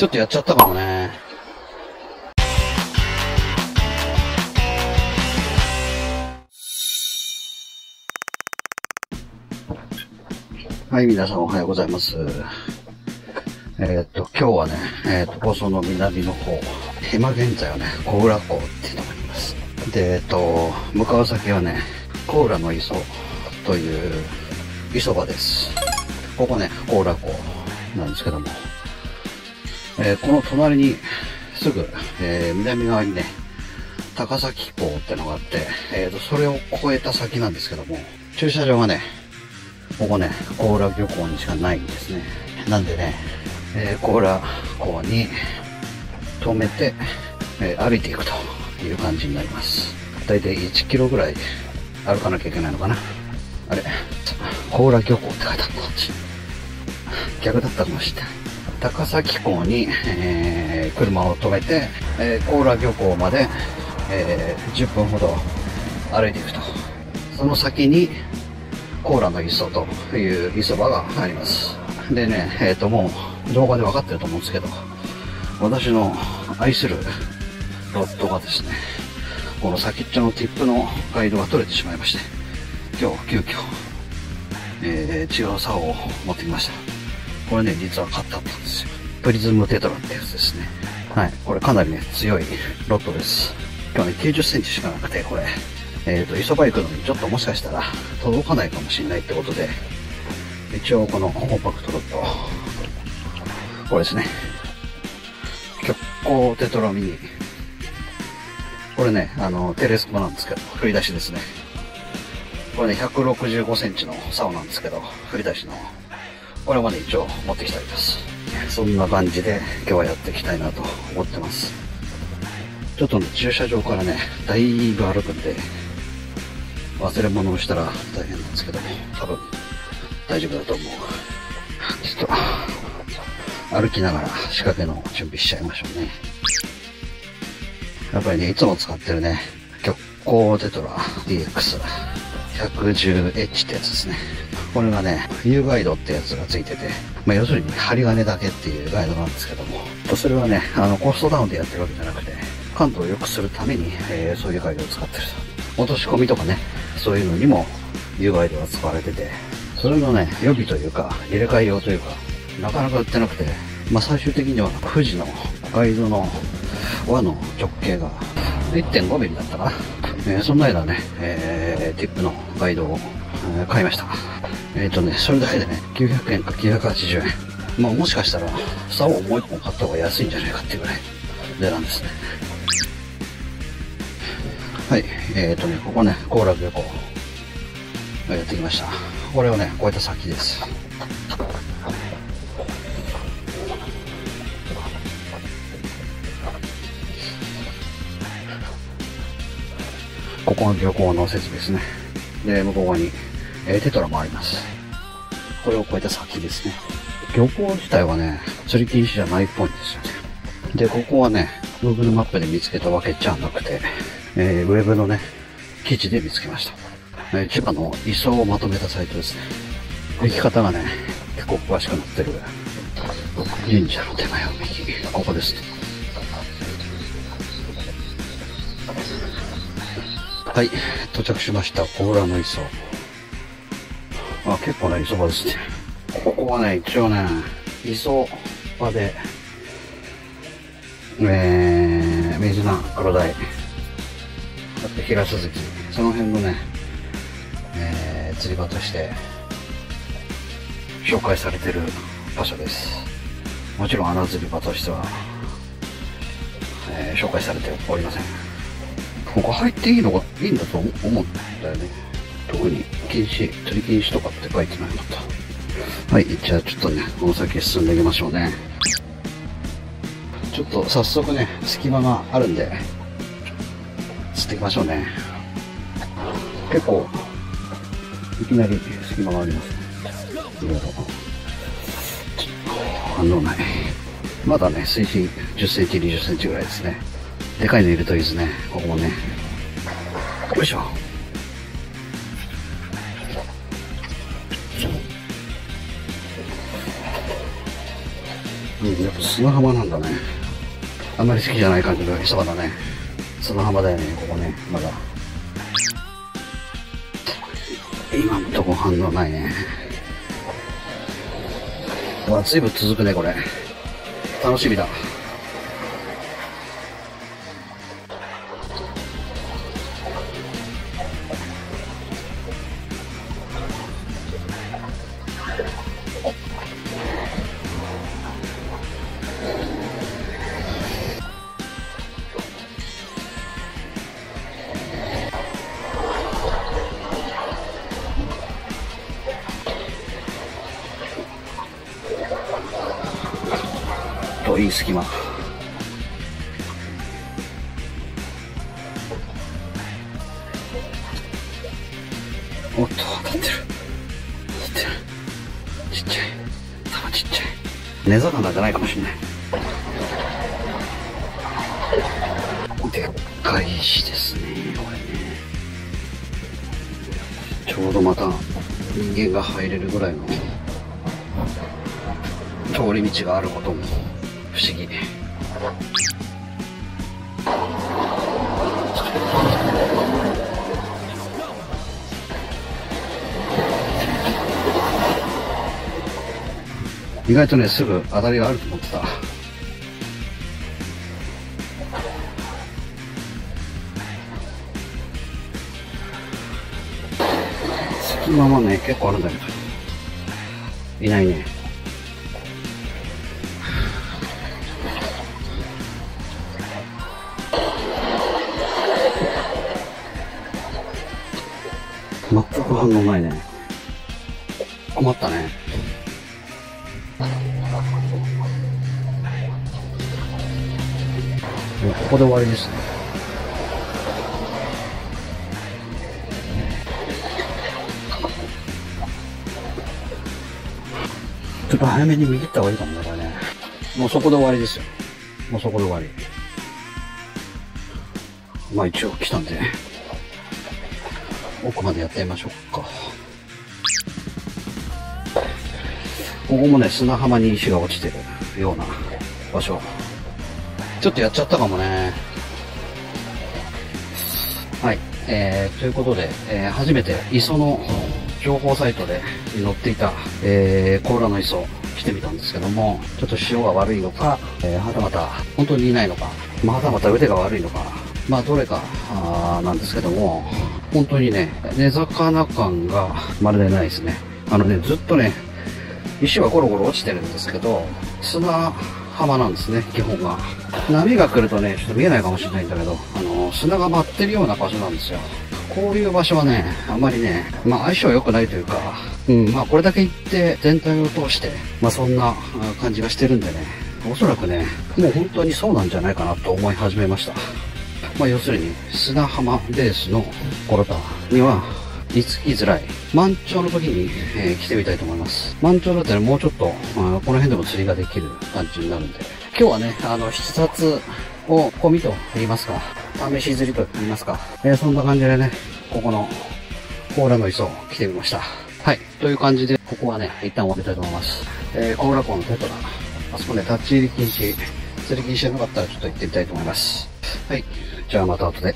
ちょっとやっちゃったかもね。はい、皆さんおはようございます。えーっと、今日はね、えーっと、放送の南の方、今現在はね、小浦港っていうのがあります。で、えーっと、向かう先はね、小浦の磯という磯場です。ここね、小浦港なんですけども、えーこの隣にすぐ、えー南側にね、高崎港ってのがあって、えーと、それを越えた先なんですけども、駐車場がね、ここね、甲羅漁港にしかないんですね。なんでね、えー、甲羅港に止めて、えー歩いていくという感じになります。だいたい1キロぐらい歩かなきゃいけないのかな。あれ、甲羅漁港って書いてあった。逆だったかもしれない。高崎港に、えー車を止めて、えー、甲羅漁港まで、えー10分ほど歩いていくと。その先に、コーラの磯という磯場があります。でね、えっ、ともう動画で分かってると思うんですけど、私の愛するロッドがですね、この先っちょのティップのガイドが取れてしまいまして、今日急遽、えー違う竿を持ってきました。これね、実は買ってあったんですよ。プリズムテトラってやつですね。はい。これかなりね、強いロッドです。今日ね、90センチしかなくて、これ、えっ、と、磯バイクのにちょっともしかしたら届かないかもしれないってことで、一応このコンパクトロッド、これですね。極光テトラミニ。これね、あの、テレスコなんですけど、振り出しですね。これね、165センチの竿なんですけど、振り出しの。これまで一応持ってきてあります。そんな感じで今日はやっていきたいなと思ってます。ちょっとね、駐車場からね、だいぶ歩くんで、忘れ物をしたら大変なんですけども、多分大丈夫だと思う。ちょっと、歩きながら仕掛けの準備しちゃいましょうね。やっぱりね、いつも使ってるね、極光テトラ DX110H ってやつですね。これがね、U ガイドってやつがついてて、まあ、要するに針金だけっていうガイドなんですけども、それはね、あの、コストダウンでやってるわけじゃなくて、感度を良くするために、えーそういうガイドを使ってると。落とし込みとかね、そういうのにも U ガイドが使われてて、それのね、予備というか、入れ替え用というか、なかなか売ってなくて、まあ、最終的には富士のガイドの輪の直径が1.5ミリだったかな。えーそんな間ね、えーティップのガイドを、えー買いました。えっ、とね、それだけでね、900円か980円。まあもしかしたら、竿をもう一本買った方が安いんじゃないかっていうぐらい値段ですね。はい、えっ、とね、ここね、後楽漁港。やってきました。これをね、こうやった先です。ここが漁港の設備ですね。で、向こう側に、えーテトラもあります。これを越えた先ですね。漁港自体はね、釣り禁止じゃないっぽいんですよね。で、ここはね、Google マップで見つけたわけじゃなくて、えーウェブのね、記事で見つけました。えー千葉の磯をまとめたサイトですね。行き方がね、結構詳しくなってる。神社の手前を右、ここですね。はい、到着しました。甲羅の磯。あ、結構な磯場ですね。ここはね、一応ね、磯場で、えー、水菜、黒鯛、あと平鈴木、その辺のね、えー、釣り場として、紹介されてる場所です。もちろん穴釣り場としては、えー紹介されておりません。ここ入っていいのがいいんだと思うんだよね。特に禁止、釣り禁止とかって書いてないのと。はい、じゃあちょっとね、この先進んでいきましょうね。ちょっと早速ね、隙間があるんで、釣っていきましょうね。結構、いきなり隙間がありますね。いろいろ。反応ない。まだね、水深10センチ、20センチぐらいですね。でかいのいるといいですね。ここもね。よいしょ。うん、やっぱ砂浜なんだね。あんまり好きじゃない感じの磯場だね。砂浜だよね、ここね、まだ。今のとこ反応ないね。うわ、随分続くね、これ。楽しみだ。といい隙間。おっと当たってる。当たってるちっちゃい。多分ちっちゃい。根魚じゃないかもしれない。でっかい石ですねこれね。ちょうどまた人間が入れるぐらいの通り道があることも。不思議。意外とねすぐ当たりがあると思ってた。隙間はね結構あるんだけど。いないね。全く反応ないね。困ったね。ここで終わりですね。ちょっと早めに右行った方がいいかもね、これね。もうそこで終わりですよ。もうそこで終わり。まあ一応来たんで、奥までやってみましょうか。ここもね、砂浜に石が落ちてるような場所。ちょっとやっちゃったかもね。はい。えー、ということで、えー、初めて磯の情報サイトで載っていた、えー、甲羅の磯来てみたんですけども、ちょっと潮が悪いのか、えー、はたまた本当にいないのか、まあ、はたまた腕が悪いのか、まあどれかあなんですけども、本当にね、根魚感がまるでないですね。あのね、ずっとね、石はゴロゴロ落ちてるんですけど、砂浜なんですね、基本が。波が来るとね、ちょっと見えないかもしれないんだけど、あの、砂が舞ってるような場所なんですよ。こういう場所はね、あんまりね、まあ相性良くないというか、うん、まあこれだけ行って全体を通して、まあそんな感じがしてるんでね、おそらくね、もう本当にそうなんじゃないかなと思い始めました。まあ要するに砂浜ベースのコロタには居つきづらい。満潮の時に、えー来てみたいと思います。満潮だったらもうちょっと、あーこの辺でも釣りができる感じになるんで。今日はね、あの、七冊を込みと言いますか、試し釣りと言いますか、えーそんな感じでね、ここの甲羅の磯を来てみました。はい。という感じで、ここはね、一旦終わりたいと思います。えー、甲羅港のテトラ。あそこね、立ち入り禁止。釣り禁止じゃなかったらちょっと行ってみたいと思います。はい。じゃあまた後で。